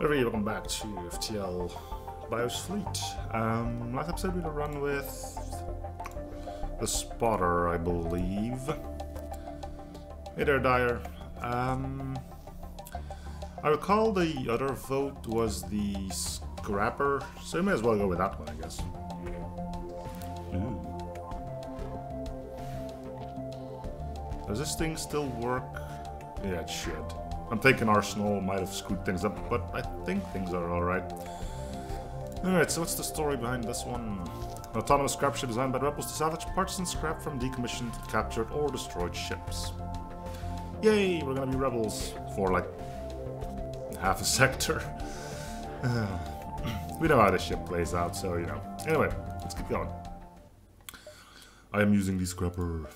Everybody, welcome back to FTL Bio's Fleet. Um, last episode we a run with the spotter, I believe. Hey there, Dyer. Um, I recall the other vote was the scrapper, so we may as well go with that one, I guess. Ooh. Does this thing still work? Yeah, it should. I'm thinking Arsenal might have screwed things up, but I think things are alright. Alright, so what's the story behind this one? An autonomous scrap ship designed by rebels to salvage parts and scrap from decommissioned, captured, or destroyed ships. Yay, we're gonna be rebels for like half a sector. we know how this ship plays out, so you know. Anyway, let's keep going. I am using the scrapper.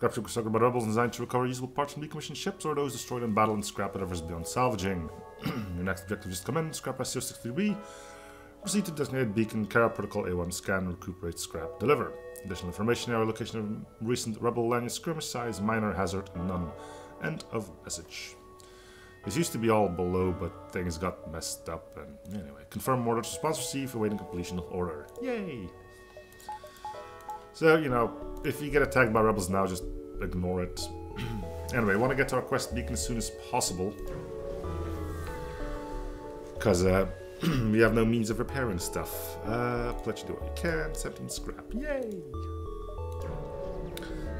Scrap ship constructed by rebels and designed to recover usable parts from decommissioned ships or those destroyed in battle and scrap whatever's beyond salvaging. Your next objective is to come in, scrap S063B, proceed to designated beacon, carry protocol A1, scan, recuperate, scrap, deliver. Additional information, area location of recent rebel landing skirmish size, minor hazard, none. End of message. This used to be all below, but things got messed up, and anyway. Confirm orders, response received, awaiting completion of order. Yay! So, you know, if you get attacked by rebels now, just ignore it. anyway, I want to get to our quest beacon as soon as possible. Because uh, we have no means of repairing stuff. Uh, let you do what you can. 17 scrap. Yay!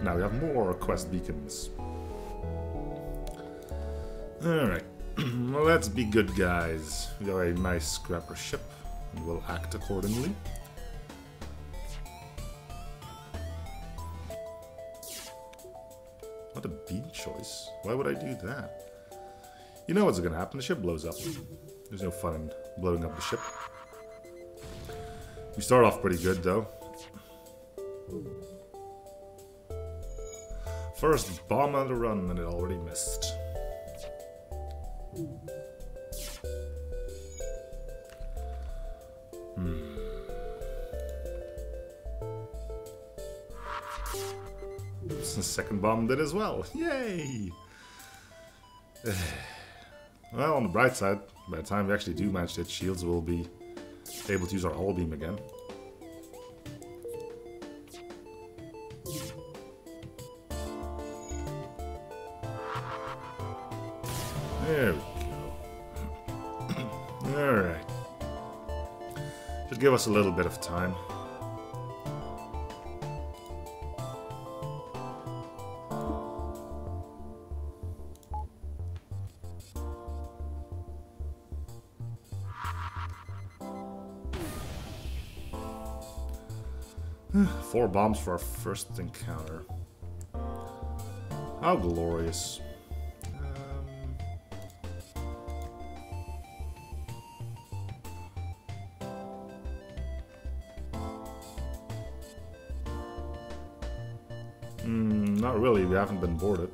Now we have more quest beacons. Alright. let's be good guys. We got a nice scrapper ship. And we'll act accordingly. Choice. Why would I do that? You know what's gonna happen, the ship blows up. There's no fun in blowing up the ship. We start off pretty good though. First bomb on the run and it already missed. Second bomb did as well. Yay! well, on the bright side, by the time we actually do manage to hit shields, we'll be able to use our hull beam again. There we go. Alright. Should give us a little bit of time. Bombs for our first encounter. How glorious. Um, mm, not really, we haven't been boarded.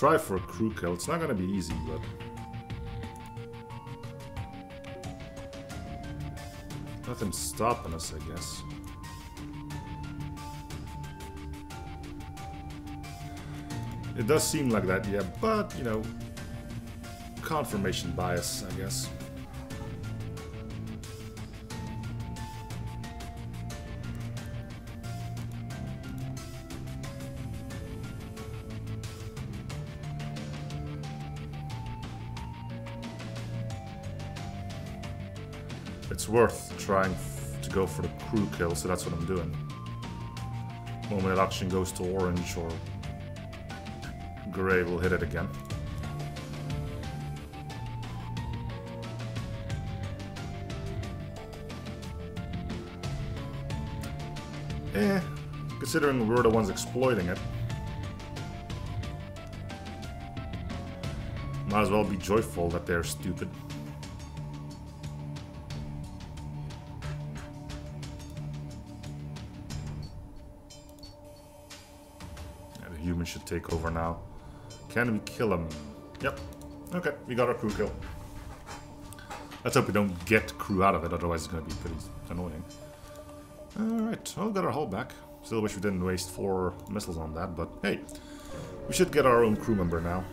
Try for a crew kill. It's not gonna be easy, but... Nothing's stopping us, I guess. It does seem like that, yeah, but, you know... Confirmation bias, I guess. Worth trying to go for the crew kill, so that's what I'm doing. Moment that action goes to orange or gray, we'll hit it again. Eh, considering we're the ones exploiting it. Might as well be joyful that they're stupid. Should take over now. Can we kill him? Yep. Okay, we got our crew kill. Let's hope we don't get crew out of it, otherwise it's going to be pretty annoying. Alright, well, we got our hull back. Still wish we didn't waste four missiles on that, but hey, we should get our own crew member now.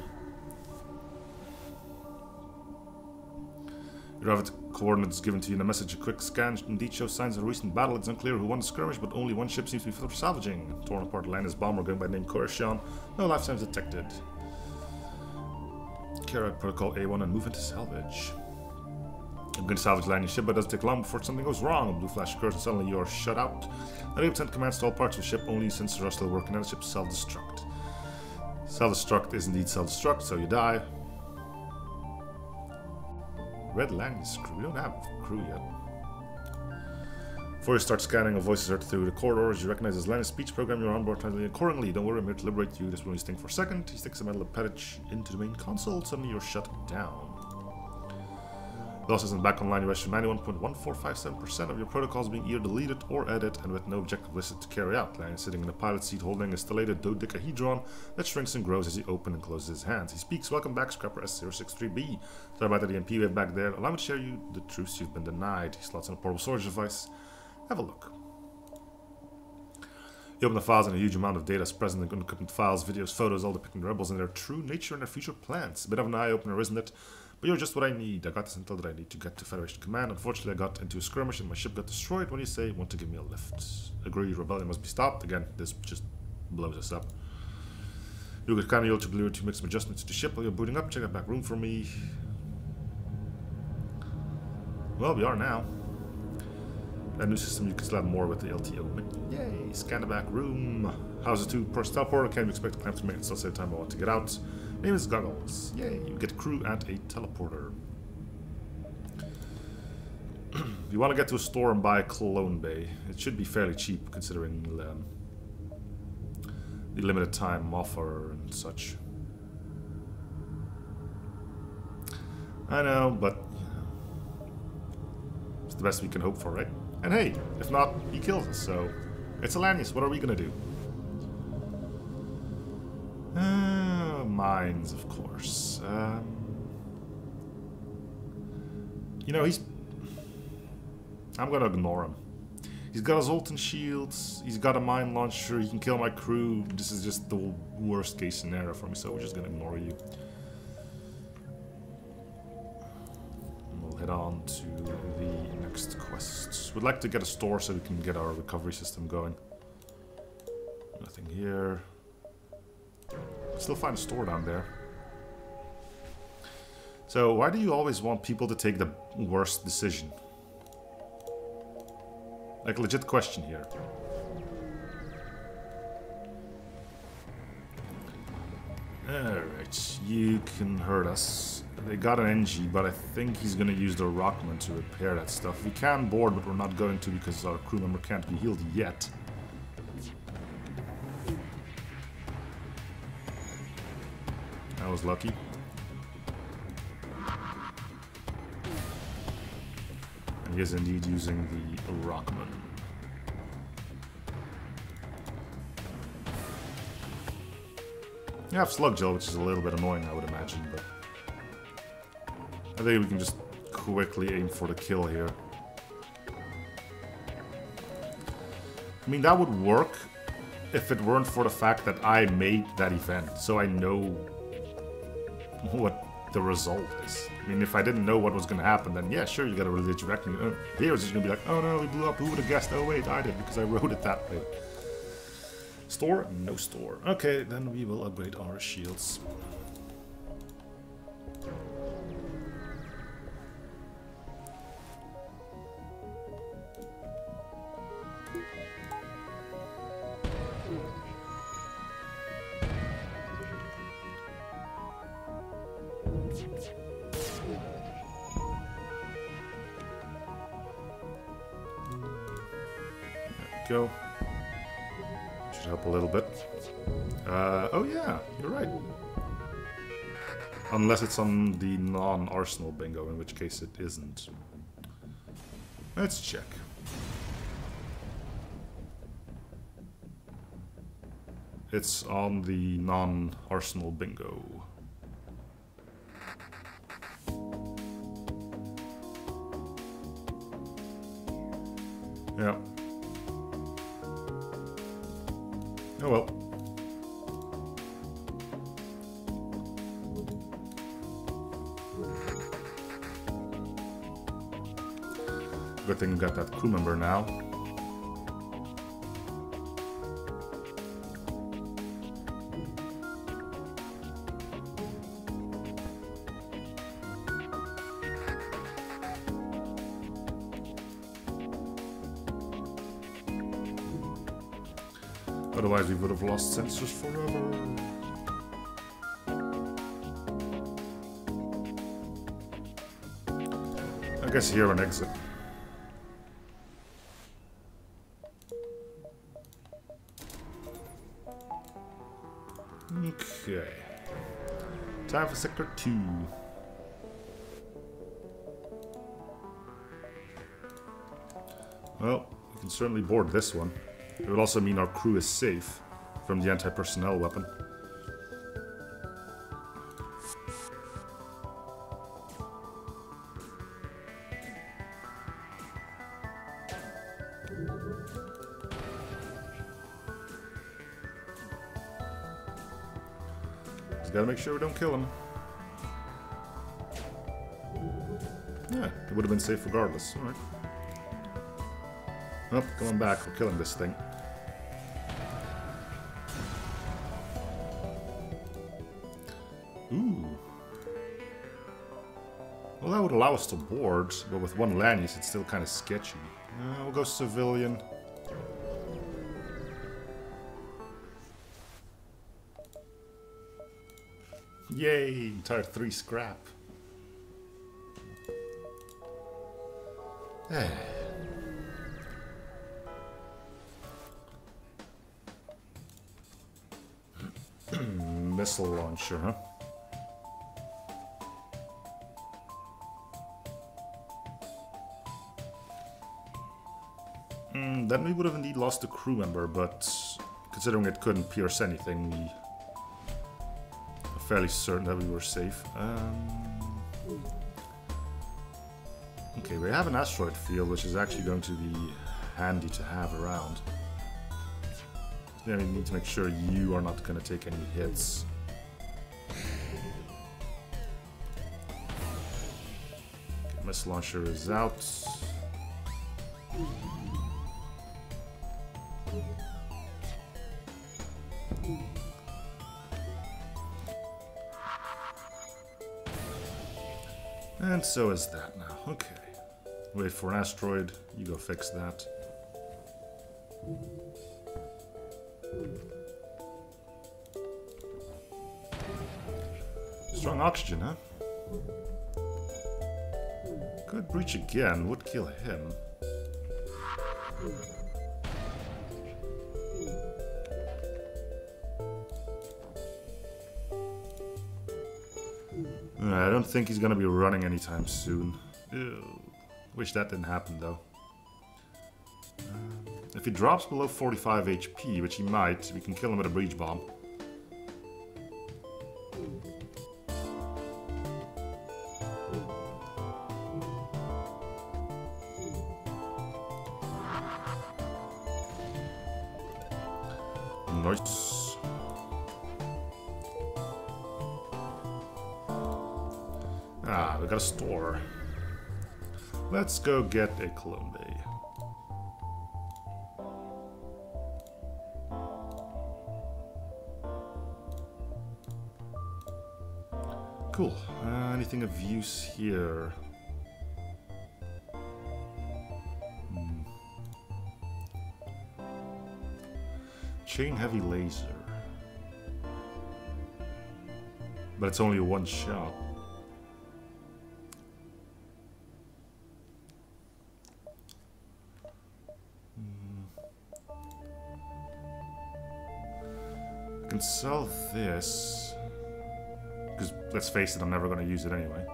You have the coordinates given to you in the message. A quick scan indeed shows signs of a recent battle. It's unclear who won the skirmish, but only one ship seems to be for salvaging. Torn apart Lanius bomber going by name Coruscant. No lifetimes detected. Carry out protocol A1 and move into salvage. I'm going to salvage landing ship, but it doesn't take long before something goes wrong. A blue flash occurs and suddenly you are shut out. Not able to send commands to all parts of the ship, only sensors are still working and the ship self-destruct. Self-destruct is indeed self-destruct, so you die. Red Lanius crew. We don't have crew yet. Before you start scanning, a voice is heard through the corridors. You recognize his Lanius speech program. You're on board accordingly. Don't worry, I'm here to liberate you. This will only sting for a second. He sticks a metal appendage into the main console. Suddenly you're shut down. The OS isn't back online. You register 91.1457% of your protocols being either deleted or added, and with no objective listed to carry out. Lanius sitting in the pilot seat holding a stellated dodecahedron that shrinks and grows as he opens and closes his hands. He speaks, Welcome back, Scrapper S063B. Sorry about the EMP wave back there. Allow me to share you the truths you've been denied. He slots in a portable storage device. Have a look. You open the files and a huge amount of data is present in unencrypted files, videos, photos, all depicting the rebels and their true nature and their future plans. A bit of an eye-opener, isn't it? But you're just what I need. I got this intel that I need to get to Federation Command. Unfortunately, I got into a skirmish and my ship got destroyed when you say want to give me a lift. Agree, rebellion must be stopped. Again, this just blows us up. You get kind of to blue to make some adjustments to the ship while you're booting up. Check out back room for me. Well, we are now. That new system, you can still have more with the LTO. Yay! Scan the back room. How's it to person teleporter? Can you expect to climb to maintenance? I'll save time I want to get out. Name is Goggles. Yay, you get crew and a teleporter. you want to get to a store and buy a Clone Bay. It should be fairly cheap considering um, the limited time offer and such. I know, but you know, it's the best we can hope for, right? And hey, if not, he kills us, so it's Alanius. What are we gonna do? Uh, mines, of course. Um, you know, he's... I'm gonna ignore him. He's got a Zoltan shields, he's got a mine launcher, he can kill my crew. This is just the worst case scenario for me, so we're just gonna ignore you. And we'll head on to the next quest. We'd like to get a store so we can get our recovery system going. Nothing here. Still find a store down there. So why do you always want people to take the worst decision? Like, legit question here. Alright, you can hurt us. They got an NG, but I think he's gonna use the Rockman to repair that stuff. We can board, but we're not going to because our crew member can't be healed yet. I was lucky. And he is indeed using the Rockman. You have Slug Gel, which is a little bit annoying, I would imagine, but... I think we can just quickly aim for the kill here. I mean, that would work if it weren't for the fact that I made that event, so I know what the result is. I mean, if I didn't know what was going to happen, then yeah, sure, you got a religious reckoning. Uh, here it's just going to be like, oh no, we blew up. Who would have guessed? Oh wait, I did because I wrote it that way. Store? No store. Okay, then we will upgrade our shields. On the non-arsenal bingo, in which case it isn't. Let's check. It's on the non-arsenal bingo. Good thing we got that crew member now. Otherwise we would have lost sensors forever. I guess here an exit. Time for sector 2. Well, we can certainly board this one. It would also mean our crew is safe from the anti-personnel weapon. Make sure we don't kill him. Yeah, it would have been safe regardless. Alright. Oh, coming back. We're killing this thing. Ooh. Well, that would allow us to board, but with one Lanius, it's still kind of sketchy. Uh, we'll go civilian. Yay! Entire three scrap. Eh. Missile launcher, huh? Mm, then we would have indeed lost a crew member, but considering it couldn't pierce anything, we fairly certain that we were safe. Um, okay, we have an asteroid field, which is actually going to be handy to have around. Then we need to make sure you are not going to take any hits. Okay, missile launcher is out. And so is that now. Okay. Wait for an asteroid. You go fix that. Strong oxygen, huh? Good breach again. Would kill him. I don't think he's gonna be running anytime soon. Ew. Wish that didn't happen though. If he drops below 45 HP, which he might, we can kill him with a breach bomb. Go get a Clone Bay. Cool. Uh, anything of use here? Hmm. Chain heavy laser. But it's only one shot. Sell this. Because, let's face it, I'm never going to use it anyway.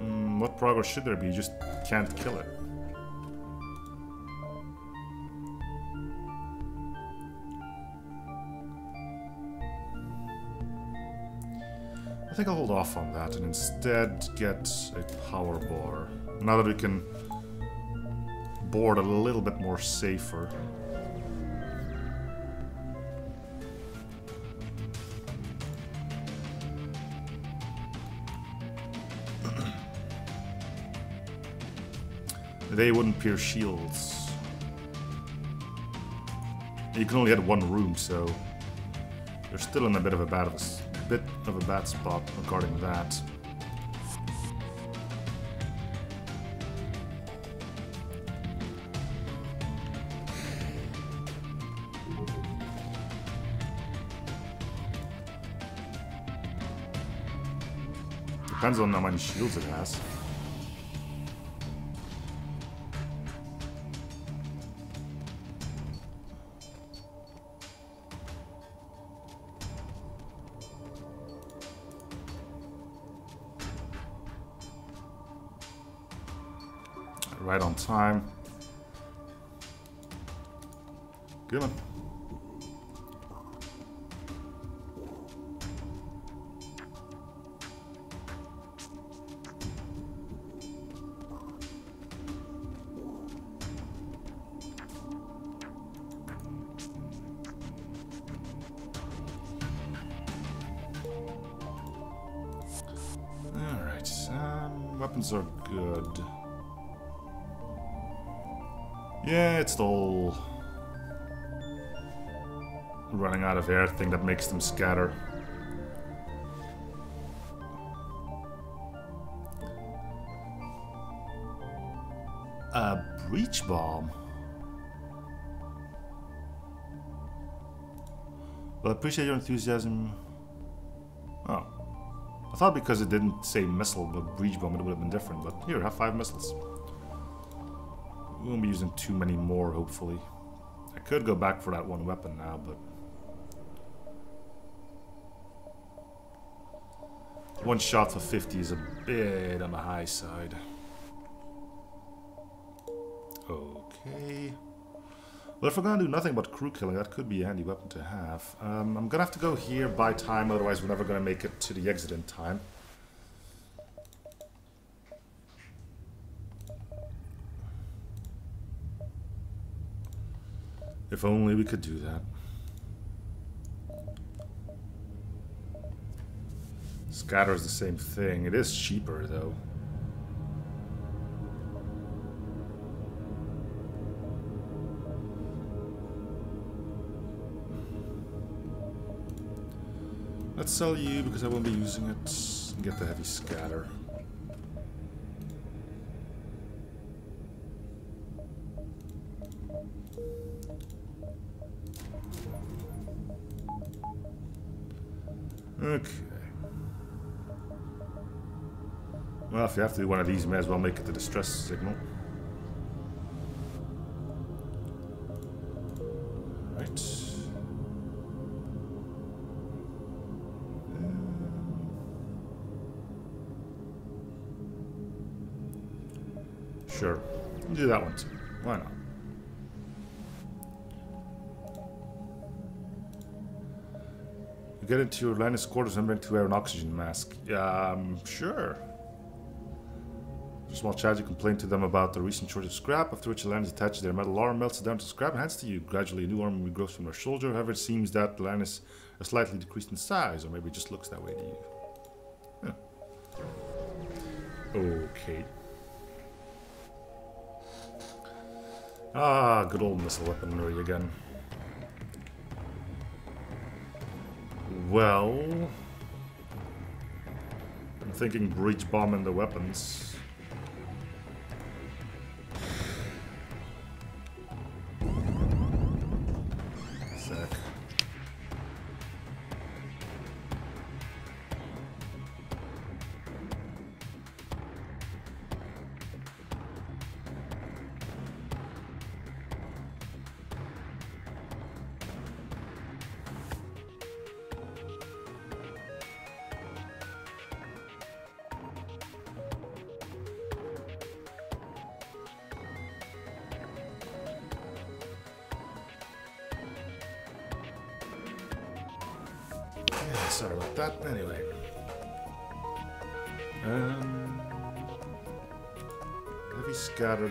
Mm, what progress should there be? You just can't kill it. I think I'll hold off on that and instead get a power bar. Now that we can board a little bit more safer. they wouldn't pierce shields. You can only hit one room, so they're still in a bit of a bad of a bit of a bad spot regarding that. Depends on how many shields it has. Right on time. Running out of air thing that makes them scatter. A breach bomb. Well, I appreciate your enthusiasm. Oh. I thought because it didn't say missile but breach bomb it would have been different, but here, have five missiles. We won't be using too many more, hopefully. I could go back for that one weapon now, but... One shot for 50 is a bit on the high side. Okay. Well, if we're gonna do nothing but crew killing, that could be a handy weapon to have. Um, I'm gonna have to go here, buy time, otherwise we're never gonna make it to the exit in time. If only we could do that. Scatter is the same thing. It is cheaper, though. Let's sell you because I won't be using it. Get the heavy scatter. If you have to do one of these, you may as well make it the distress signal. Right. Sure. Do that one too. Why not? You get into your Lanius quarters remembering to wear an oxygen mask. Um, sure. Small child, you complain to them about the recent shortage of scrap, after which the land is attached to their metal arm, melts it down to scrap, and hands to you. Gradually, a new arm regrows from their shoulder. However, it seems that the land is slightly decreased in size, or maybe it just looks that way to you. Okay. Ah, good old missile weaponry again. Well... I'm thinking breach bomb in the weapons.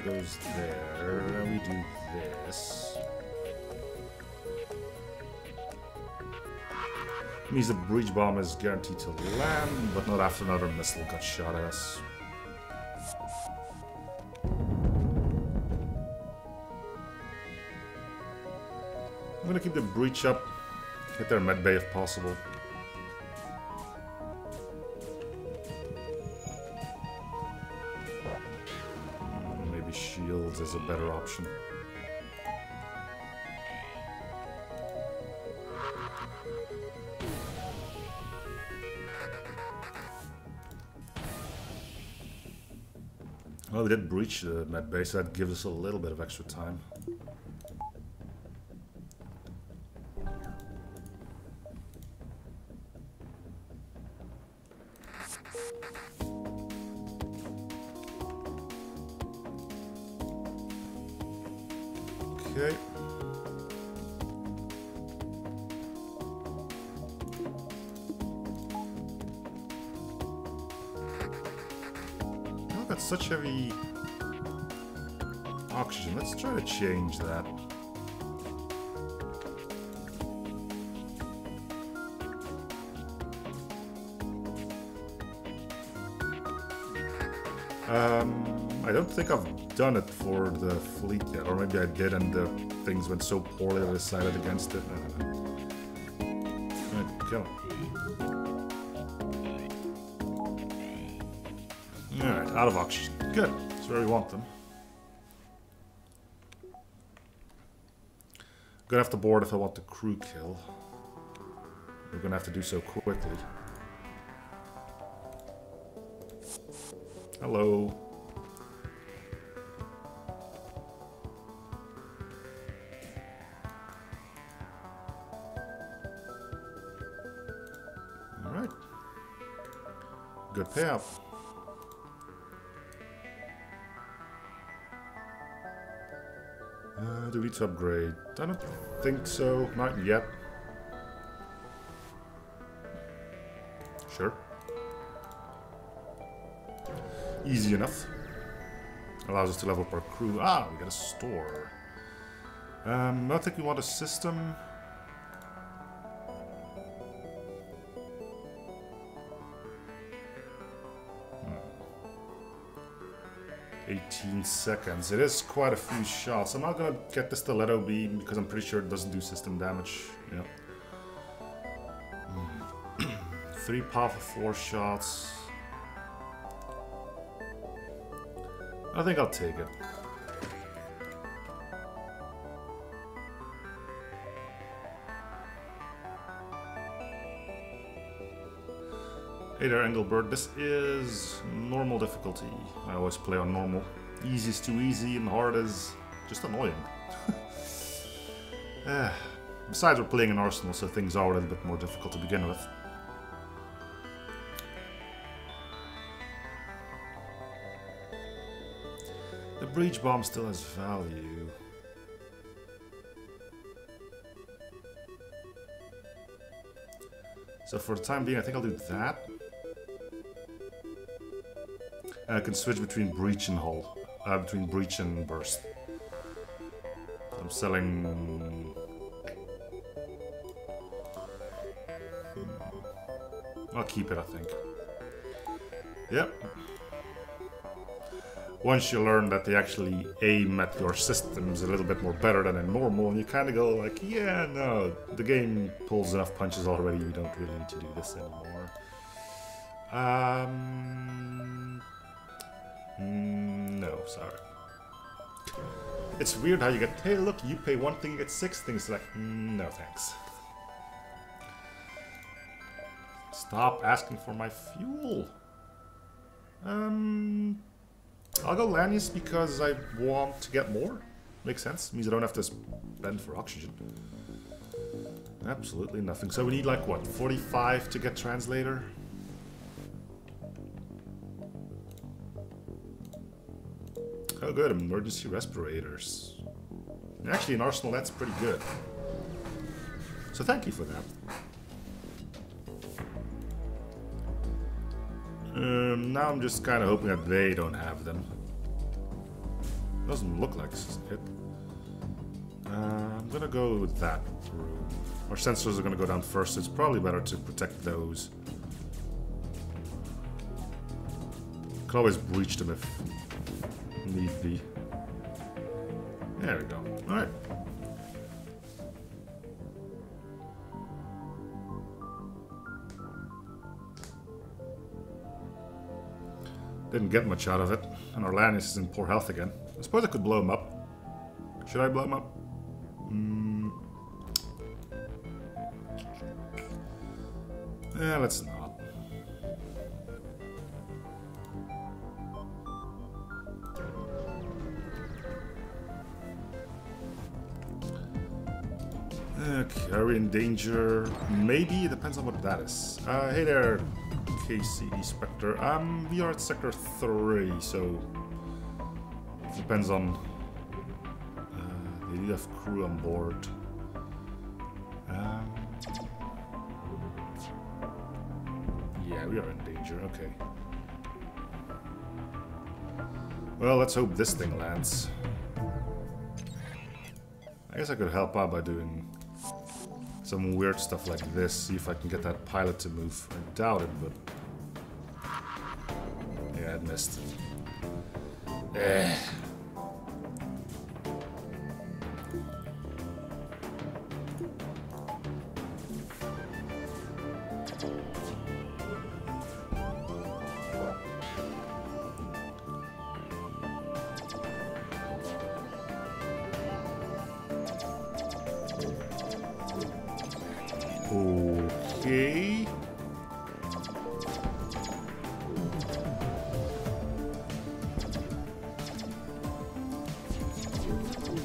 Goes there, we do this. Means the breach bomb is guaranteed to land, but not after another missile got shot at us. I'm gonna keep the breach up, hit their med bay if possible. Maybe shields is a better option. Well, we did breach the med base, that gives us a little bit of extra time. Done it for the fleet yet, or maybe I did and the things went so poorly that I decided against it. Alright, kill. Alright, out of oxygen. Good. That's where we want them. Gonna have to board if I want the crew kill. We're gonna have to do so quickly. Hello. Good payoff. Uh, do we need to upgrade? I don't think so. Not yet. Sure. Easy enough. Allows us to level up our crew. Ah, we got a store. Um, I think we want a system. 18 seconds. It is quite a few shots. I'm not gonna get the stiletto beam because I'm pretty sure it doesn't do system damage. Hmm. Three powerful four shots. I think I'll take it. Hey there, Engelbert. This is normal difficulty. I always play on normal. Easy is too easy, and hard is just annoying. uh, besides, we're playing an Arsenal, so things are a little bit more difficult to begin with. The breach bomb still has value. So for the time being, I think I'll do that. And I can switch between breach and hull. Uh, between breach and burst. I'm selling... I'll keep it, I think. Yep. Once you learn that they actually aim at your systems a little bit more better than in normal, you kind of go like, yeah, no, the game pulls enough punches already, we don't really need to do this anymore. Um... No, sorry. It's weird how you get, hey look, you pay one thing, you get six things. Like, mm, no thanks. Stop asking for my fuel. Um, I'll go Lanius because I want to get more. Makes sense. Means I don't have to spend for oxygen. Absolutely nothing. So we need like what, 45 to get translator? Oh good, emergency respirators. Actually in Arsenal that's pretty good. So thank you for that. Um, now I'm just kind of hoping that they don't have them. Doesn't look like it. Uh, I'm gonna go with that room. Our sensors are gonna go down first. so It's probably better to protect those. Can always breach them if need be. There we go. Alright. Didn't get much out of it, and Orlanius is in poor health again. I suppose I could blow him up. Should I blow him up? Mm. Yeah, let's not. We in danger? Maybe, it depends on what that is. Uh, hey there, KC Spectre. Um, we are at Sector 3, so... It depends on... Uh, they have crew on board. Um, yeah, we are in danger, okay. Well, let's hope this thing lands. I guess I could help out by doing some weird stuff like this, see if I can get that pilot to move. I doubt it, but... Yeah, I missed. Eh.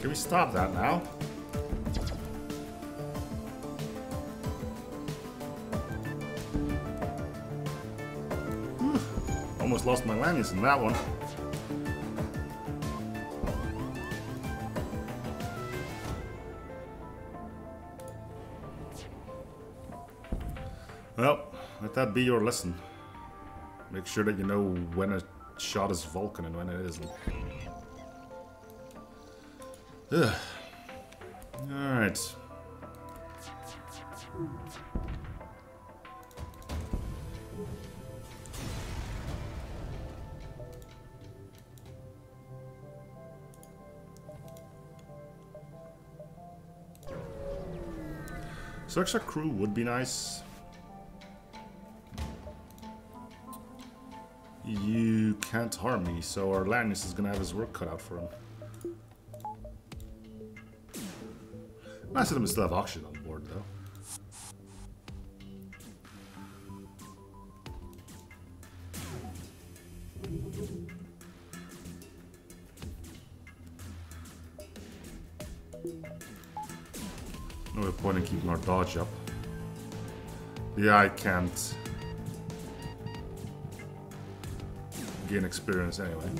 Can we stop that now? Hmm, almost lost my Lanius in that one. Well, let that be your lesson. Make sure that you know when a shot is Vulcan and when it isn't. Ugh. Alright. So extra crew would be nice. You can't harm me, so our Orlanius is gonna have his work cut out for him. Nice of them to still have oxygen on board, though. No point in keeping our dodge up. Yeah, I can't gain experience anyway.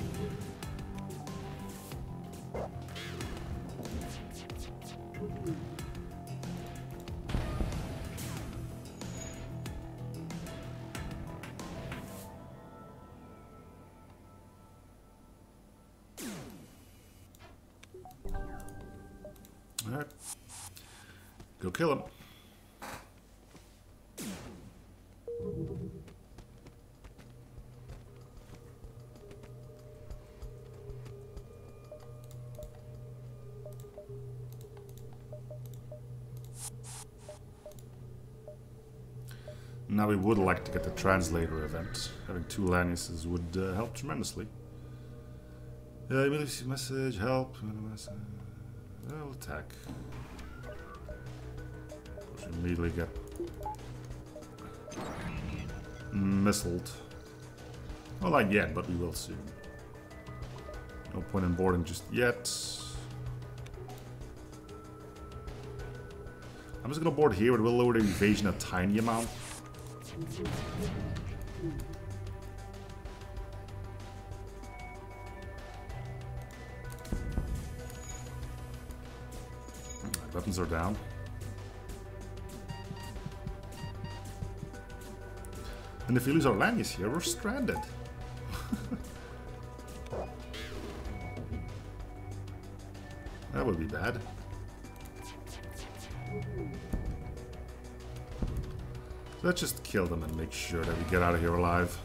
Get the translator event. Having two Laniuses would uh, help tremendously. Uh, immediately message, help, message. I'll attack. Of immediately get missiled. Well, not yet, but we will soon. No point in boarding just yet. I'm just gonna board here, it will lower the evasion a tiny amount. Weapons are down. And if we lose our Lanius here, we're stranded. that would be bad. Let's just kill them and make sure that we get out of here alive.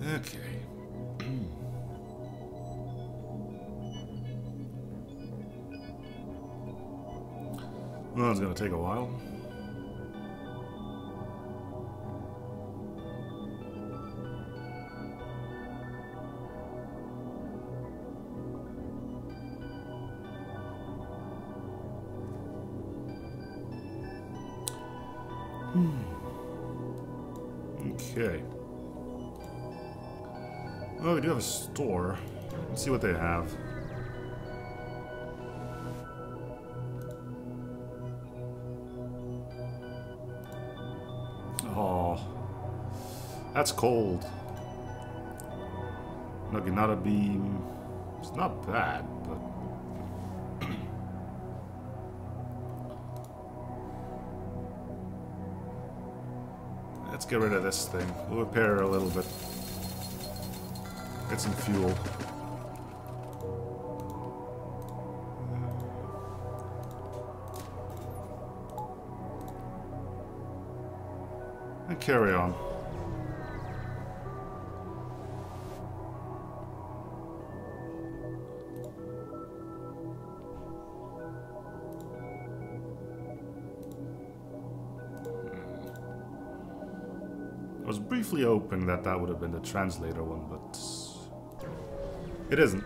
Okay. well, it's gonna take a while. Okay. Well, we do have a store. Let's see what they have. Oh, that's cold. Naginata beam. It's not bad, get rid of this thing. We'll repair it a little bit. Get some fuel. And carry on. Briefly hoping that that would have been the translator one, but it isn't.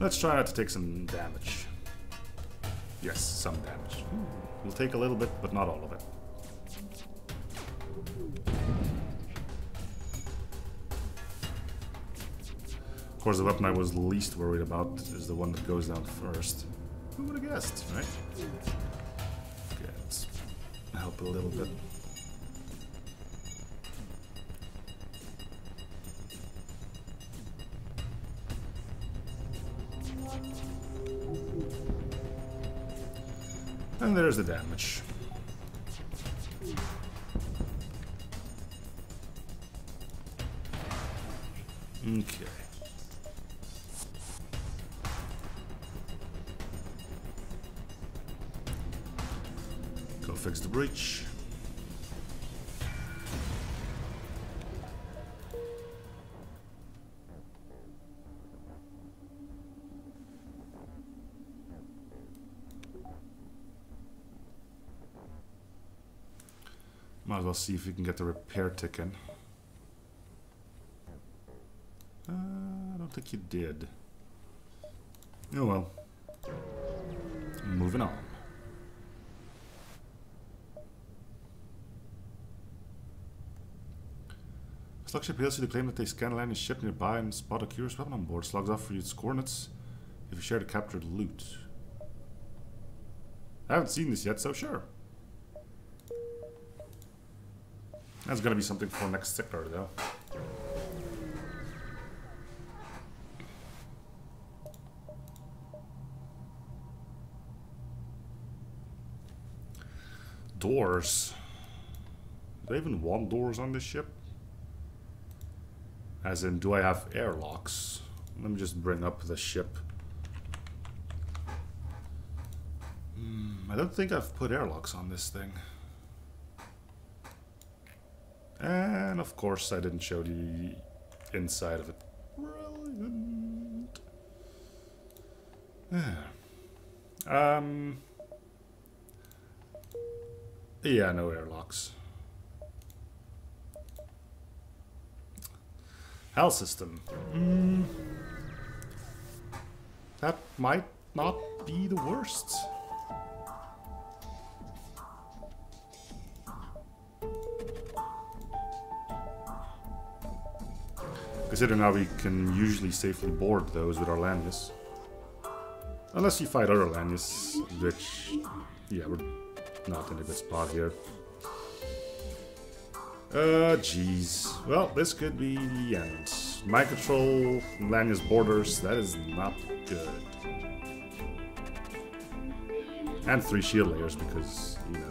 Let's try not to take some damage. Yes, some damage. Hmm, we'll take a little bit, but not all of it. Course, the weapon I was least worried about is the one that goes down first. Who would have guessed, right? Okay, help a little bit. And there's the damage. Might as well see if we can get the repair ticket. Uh, I don't think you did. Oh well. Moving on. Slugship PLC to claim that they scan land and ship nearby and spot a curious weapon on board. Slugs offer you its coordinates if you share the captured loot. I haven't seen this yet, so sure. That's gonna be something for next sector, though. Doors. Do I even want doors on this ship? As in, do I have airlocks? Let me just bring up the ship. Hmm, I don't think I've put airlocks on this thing. And of course I didn't show the inside of it. Brilliant. um. Yeah, no airlocks. Hell system. Mm, that might not be the worst. Considering how we can usually safely board those with our Lanius. Unless you fight other Lanius, which... Yeah, we're not in a good spot here. Uh, jeez. Well, this could be the end. Mind control, Lanius boarders, that is not good. And three shield layers because, you know,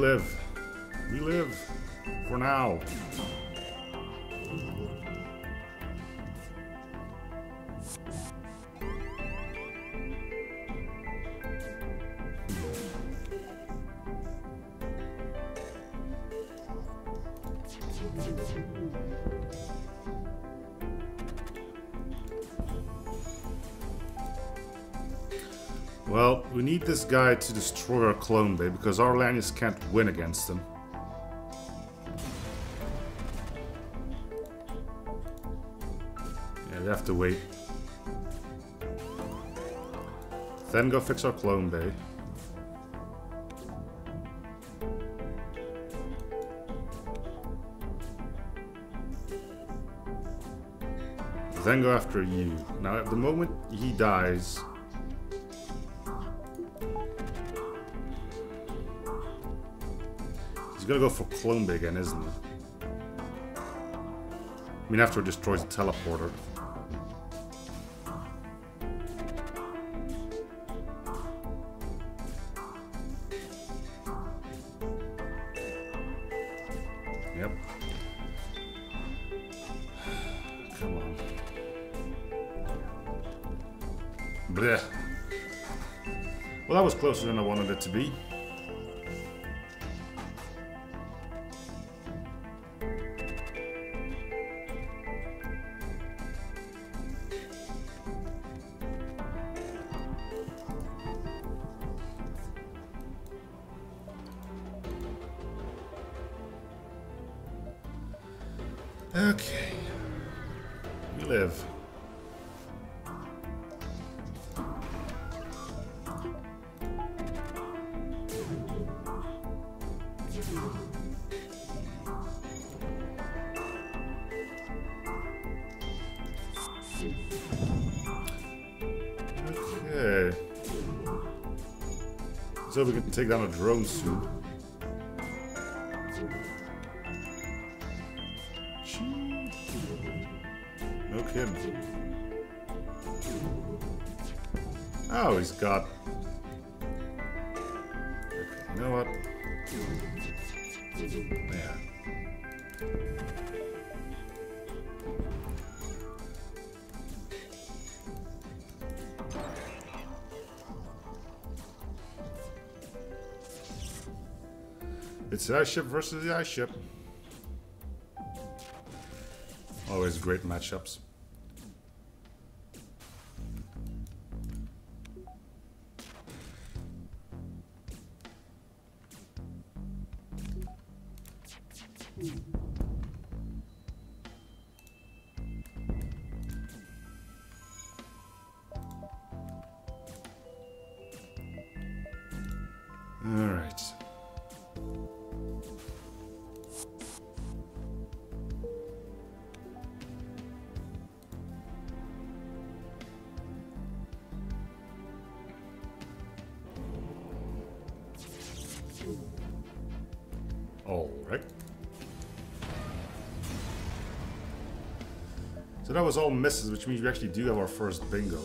live. We live. For now. This guy to destroy our clone bay because our Lanius can't win against him. Yeah, we have to wait. Then go fix our clone bay. Then go after you. Now, at the moment he dies, gonna go for Clone again, isn't he? I mean, after it destroys the teleporter. Yep. Come on. Well, that was closer than I wanted it to be. Take down a drone soon. It's the ice ship versus the ice ship. Always great matchups. Was all misses, which means we actually do have our first bingo.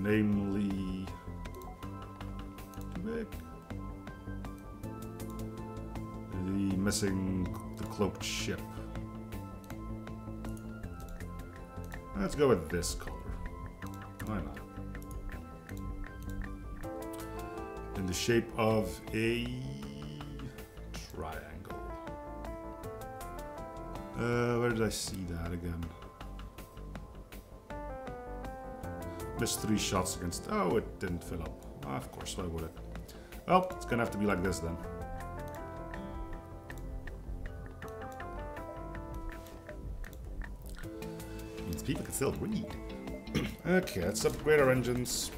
Namely... Vic. The missing the cloaked ship. Let's go with this color. Why not? In the shape of a triangle. Uh, where did I see that again? Missed three shots against... Oh, it didn't fill up. Ah, of course, why would it? Well, it's gonna have to be like this then. Means people can still read. okay, let's upgrade our engines.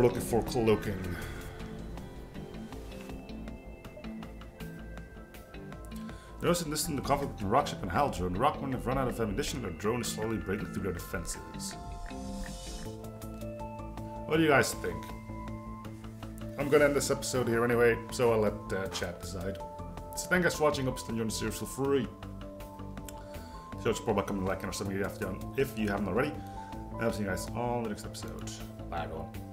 We're looking for cloaking. Notice this in the conflict between Rockship and HAL drone, the Rockmen have run out of ammunition and their drone is slowly breaking through their defenses. What do you guys think? I'm gonna end this episode here anyway, so I'll let uh, chat decide. So thank you guys for watching, hope you enjoyed the series for free. Show support by coming, liking, or haven't if you haven't already. And I'll see you guys all in the next episode. Bye everyone.